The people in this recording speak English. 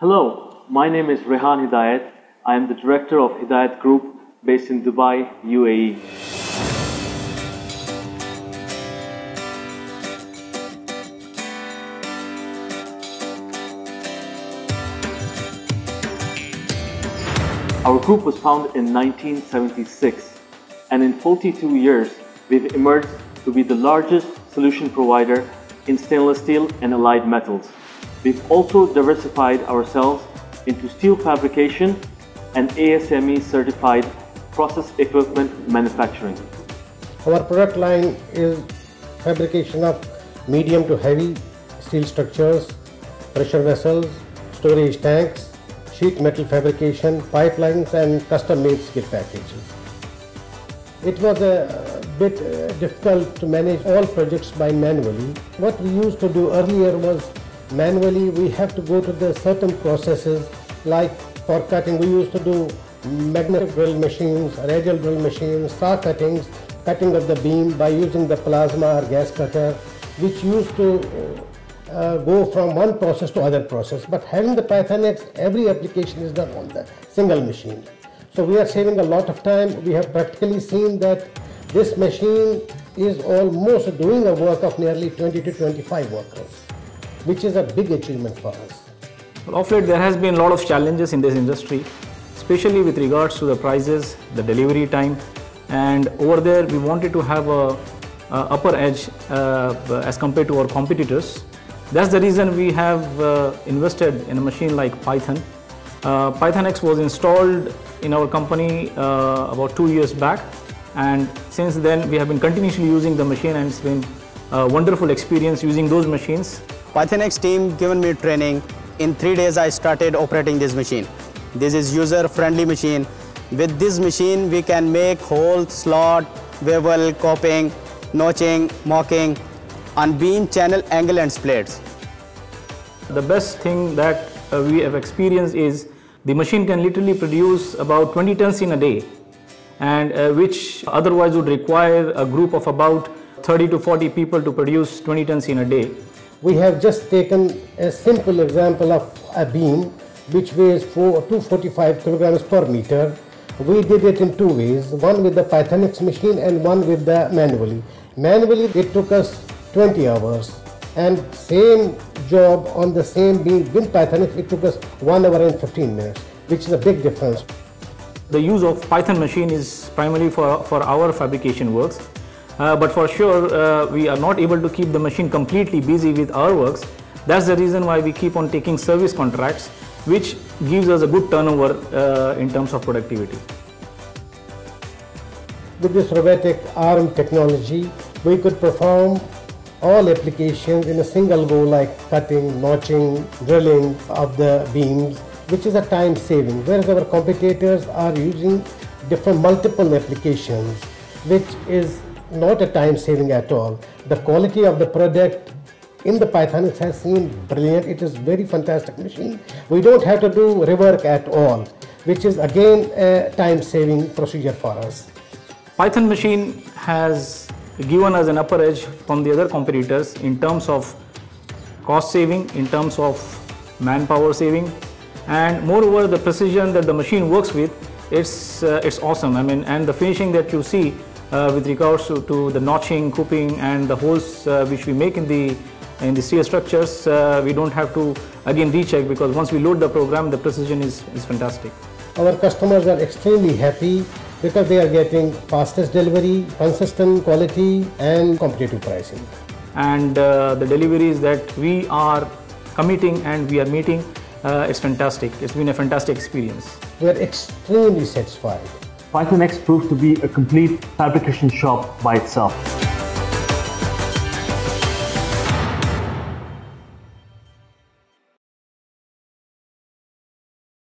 Hello, my name is Rehan Hidayat. I am the director of Hidayath Group based in Dubai, UAE. Our group was founded in 1976 and in 42 years we've emerged to be the largest solution provider in stainless steel and allied metals. We've also diversified ourselves into steel fabrication and ASME certified process equipment manufacturing. Our product line is fabrication of medium to heavy steel structures, pressure vessels, storage tanks, sheet metal fabrication, pipelines and custom made skid packages. It was a bit uh, difficult to manage all projects by manually. What we used to do earlier was manually we have to go to the certain processes like for cutting we used to do magnetic drill machines, radial drill machines, saw cuttings, cutting of the beam by using the plasma or gas cutter which used to uh, go from one process to other process. But having the Python X, every application is done on the single machine. So we are saving a lot of time. We have practically seen that this machine is almost doing a work of nearly 20 to 25 workers, which is a big achievement for us. Well, of late, there has been a lot of challenges in this industry, especially with regards to the prices, the delivery time, and over there we wanted to have a, a upper edge uh, as compared to our competitors that's the reason we have uh, invested in a machine like Python. Uh, Python X was installed in our company uh, about two years back and since then we have been continuously using the machine and it's been a wonderful experience using those machines. Python X team given me training. In three days I started operating this machine. This is user friendly machine. With this machine we can make hole, slot, bevel, coping, notching, marking, on beam channel angle and splits. The best thing that uh, we have experienced is the machine can literally produce about 20 tons in a day and uh, which otherwise would require a group of about 30 to 40 people to produce 20 tons in a day. We have just taken a simple example of a beam which weighs 245 kilograms per meter. We did it in two ways, one with the Python X machine and one with the manually. Manually it took us 20 hours and same job on the same beam with Python it took us 1 hour and 15 minutes which is a big difference. The use of Python machine is primarily for, for our fabrication works uh, but for sure uh, we are not able to keep the machine completely busy with our works. That's the reason why we keep on taking service contracts which gives us a good turnover uh, in terms of productivity. With this robotic arm technology, we could perform all applications in a single go like cutting, notching, drilling of the beams which is a time saving whereas our competitors are using different multiple applications which is not a time saving at all. The quality of the product in the Python has seen brilliant. It is very fantastic machine. We don't have to do rework at all which is again a time saving procedure for us. Python machine has given us an upper edge from the other competitors in terms of cost saving, in terms of manpower saving, and moreover the precision that the machine works with, it's, uh, it's awesome. I mean, and the finishing that you see with regards to, to, the notching, coping, and the holes uh, which we make in the in the steel structures, uh, we don't have to again recheck because once we load the program, the precision is, is fantastic. Our customers are extremely happy because they are getting fastest delivery, consistent quality and competitive pricing. And uh, the deliveries that we are committing and we are meeting, uh, it's fantastic. It's been a fantastic experience. We are extremely satisfied. Python X proved to be a complete fabrication shop by itself.